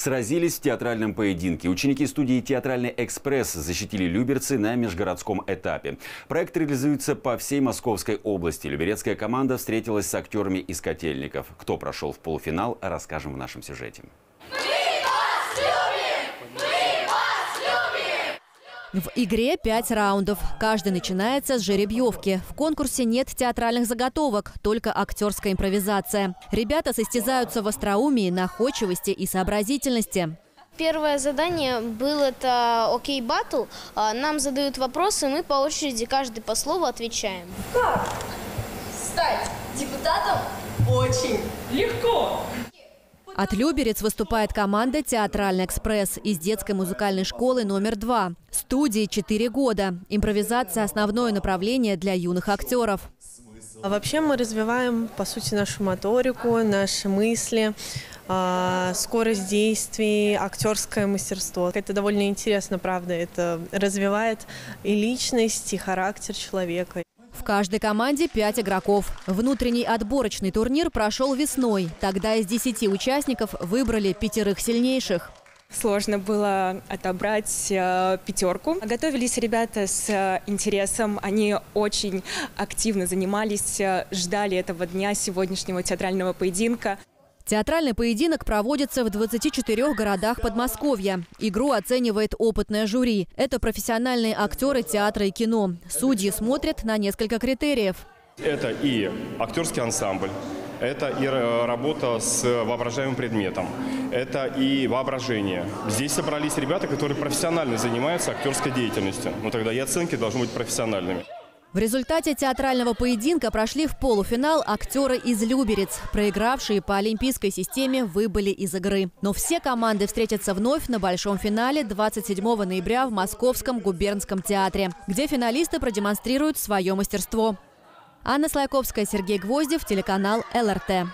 Сразились в театральном поединке. Ученики студии «Театральный экспресс» защитили люберцы на межгородском этапе. Проект реализуется по всей Московской области. Люберецкая команда встретилась с актерами из «Котельников». Кто прошел в полуфинал, расскажем в нашем сюжете. В игре пять раундов. Каждый начинается с жеребьевки. В конкурсе нет театральных заготовок, только актерская импровизация. Ребята состязаются в остроумии, находчивости и сообразительности. Первое задание было это «Окей, батл». А, нам задают вопросы, мы по очереди каждый по слову отвечаем. Как стать депутатом? Очень легко. От Люберец выступает команда «Театральный экспресс» из детской музыкальной школы номер два. Студии 4 года. Импровизация – основное направление для юных актеров. А вообще мы развиваем, по сути, нашу моторику, наши мысли, а, скорость действий, актерское мастерство. Это довольно интересно, правда. Это развивает и личность, и характер человека. Каждой команде пять игроков. Внутренний отборочный турнир прошел весной. Тогда из десяти участников выбрали пятерых сильнейших. Сложно было отобрать э, пятерку. Готовились ребята с э, интересом. Они очень активно занимались, э, ждали этого дня сегодняшнего театрального поединка. Театральный поединок проводится в 24 городах Подмосковья. Игру оценивает опытное жюри. Это профессиональные актеры театра и кино. Судьи смотрят на несколько критериев. Это и актерский ансамбль, это и работа с воображаемым предметом, это и воображение. Здесь собрались ребята, которые профессионально занимаются актерской деятельностью. Но тогда и оценки должны быть профессиональными. В результате театрального поединка прошли в полуфинал актеры из Люберец. Проигравшие по олимпийской системе выбыли из игры. Но все команды встретятся вновь на большом финале 27 ноября в Московском губернском театре, где финалисты продемонстрируют свое мастерство. Анна Слайковская, Сергей Гвоздев, телеканал ЛРТ.